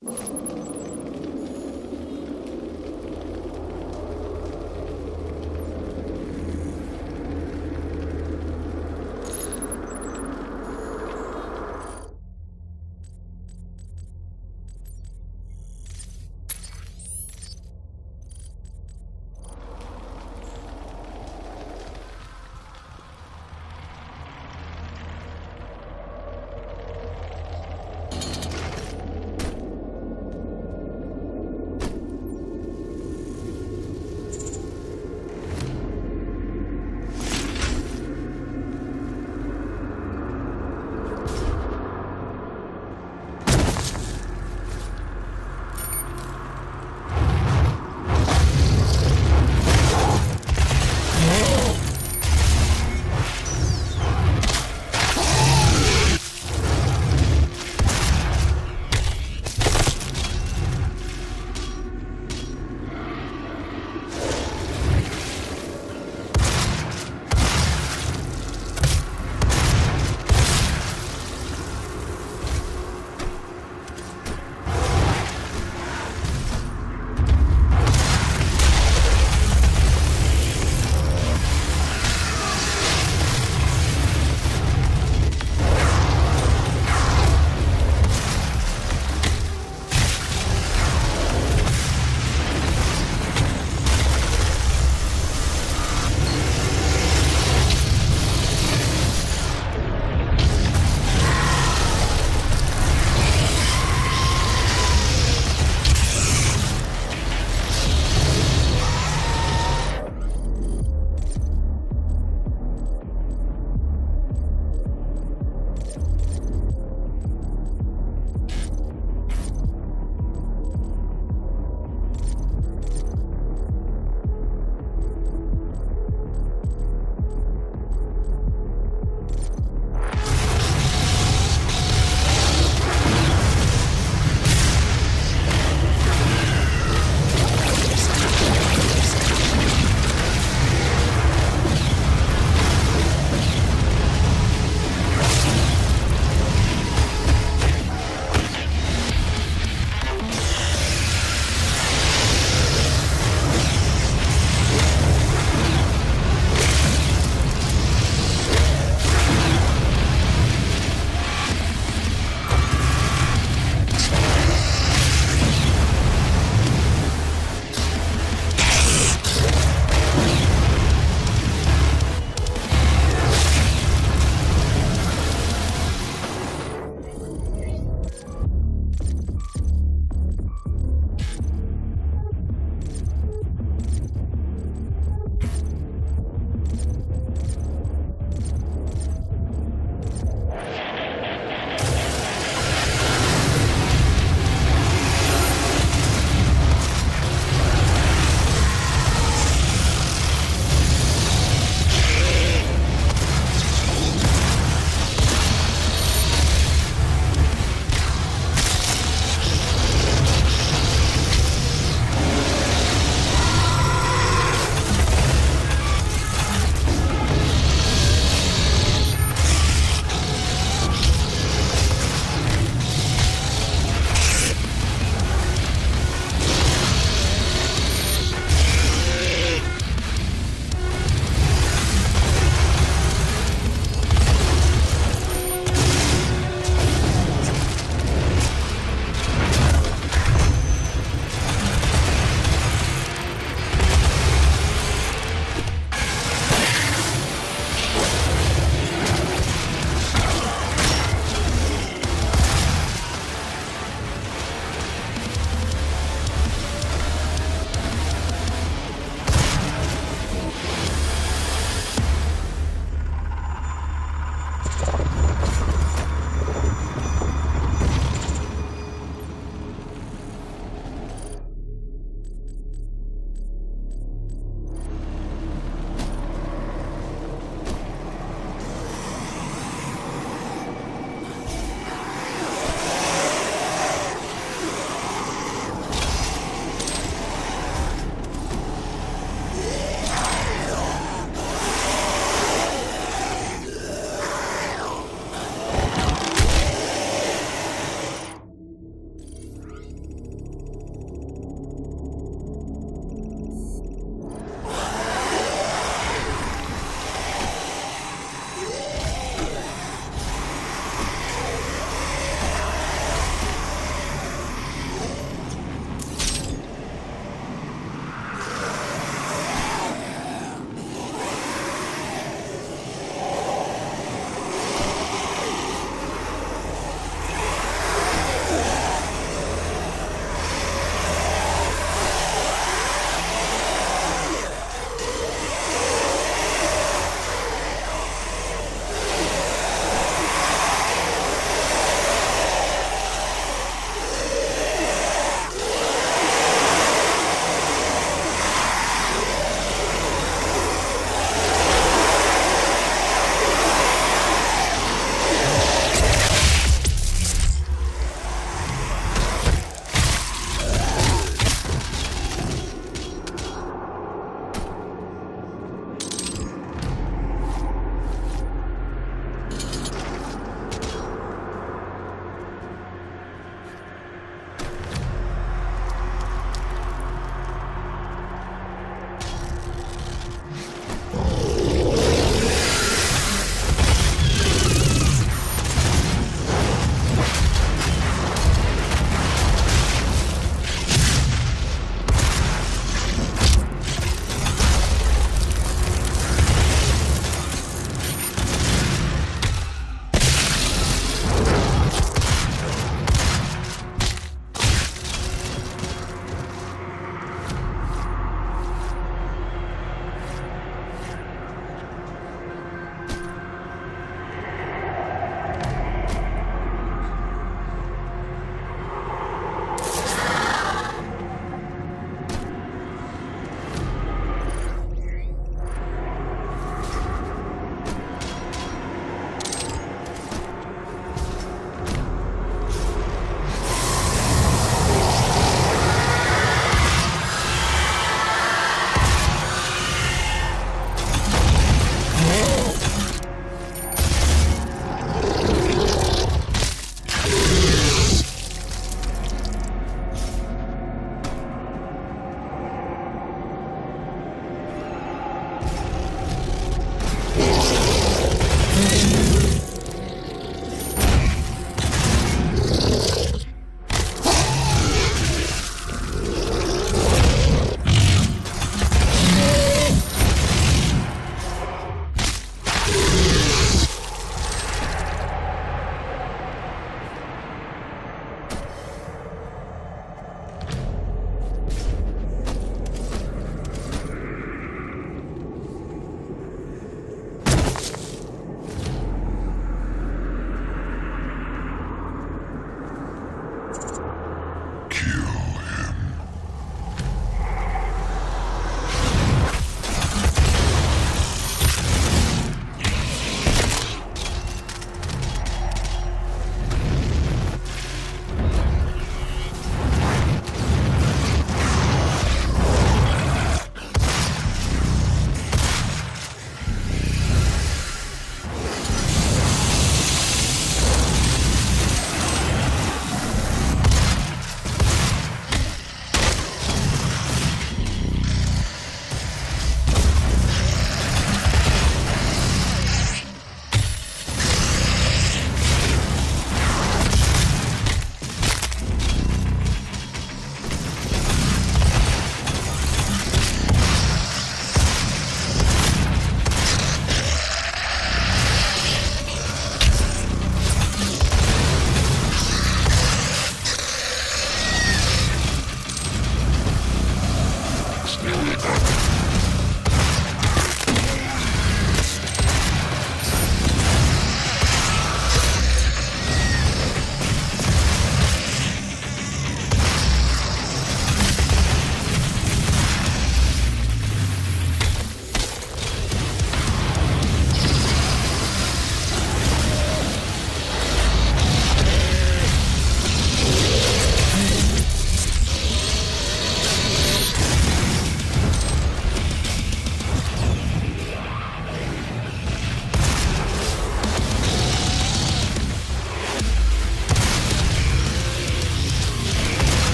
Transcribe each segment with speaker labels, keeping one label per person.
Speaker 1: よし。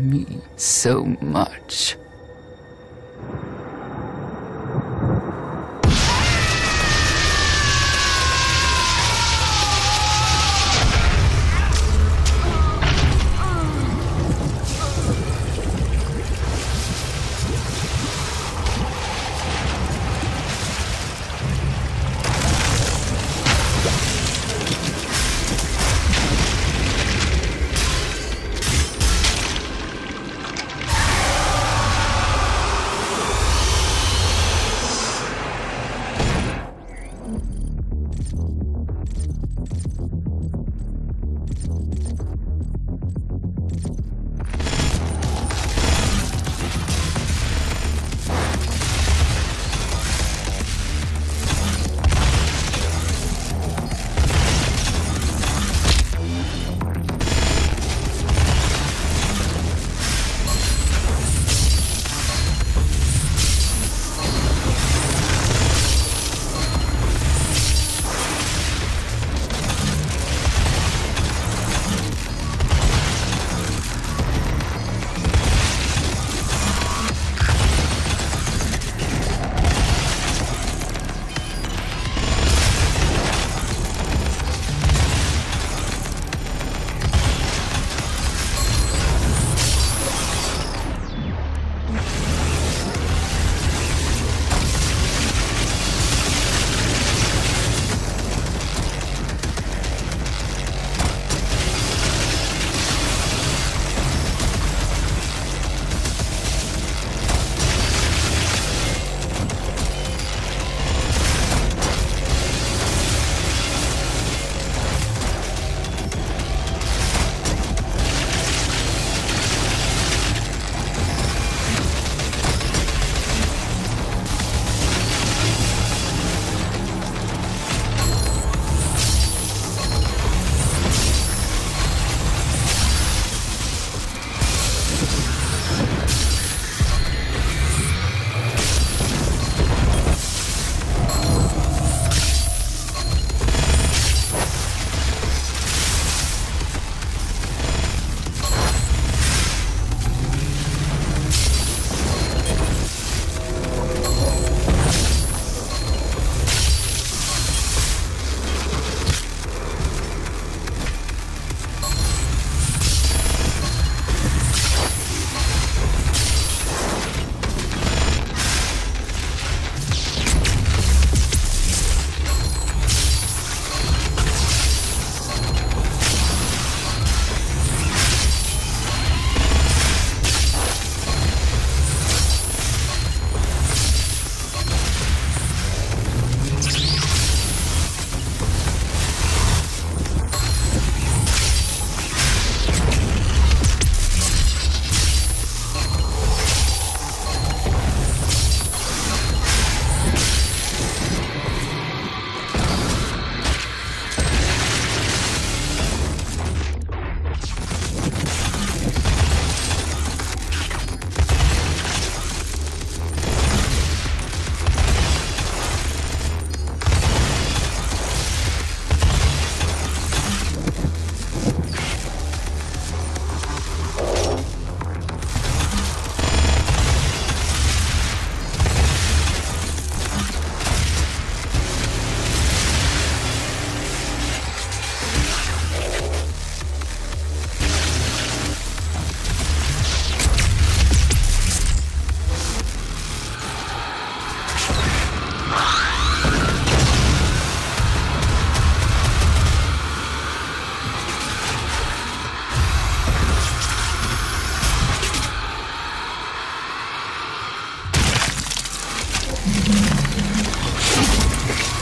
Speaker 1: Me so much.
Speaker 2: よし。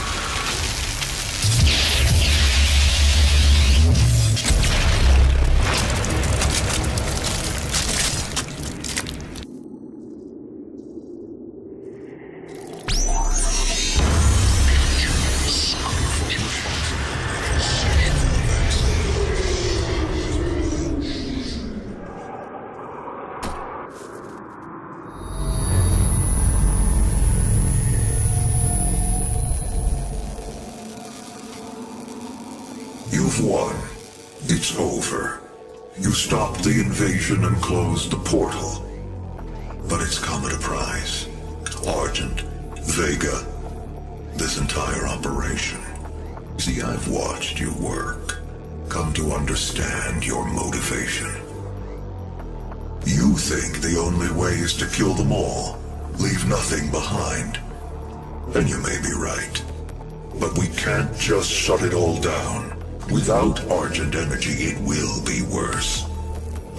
Speaker 2: But we can't just shut it all down. Without Argent energy, it will be worse.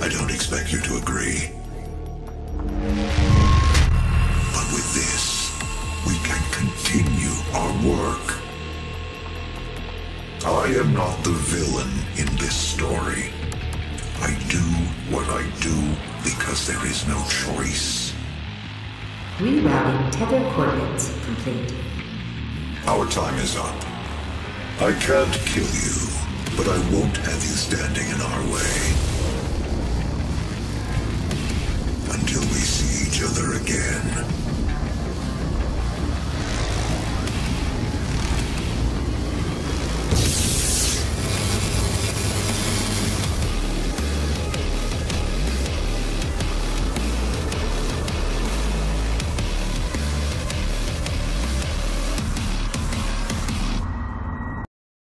Speaker 2: I don't expect you to agree. But with this, we can continue our work. I am not the villain in this story. I do what I do because there is no choice.
Speaker 3: Rerouting tether coordinates complete.
Speaker 2: Our time is up. I can't kill you, but I won't have you standing in our way. Until we see each other again.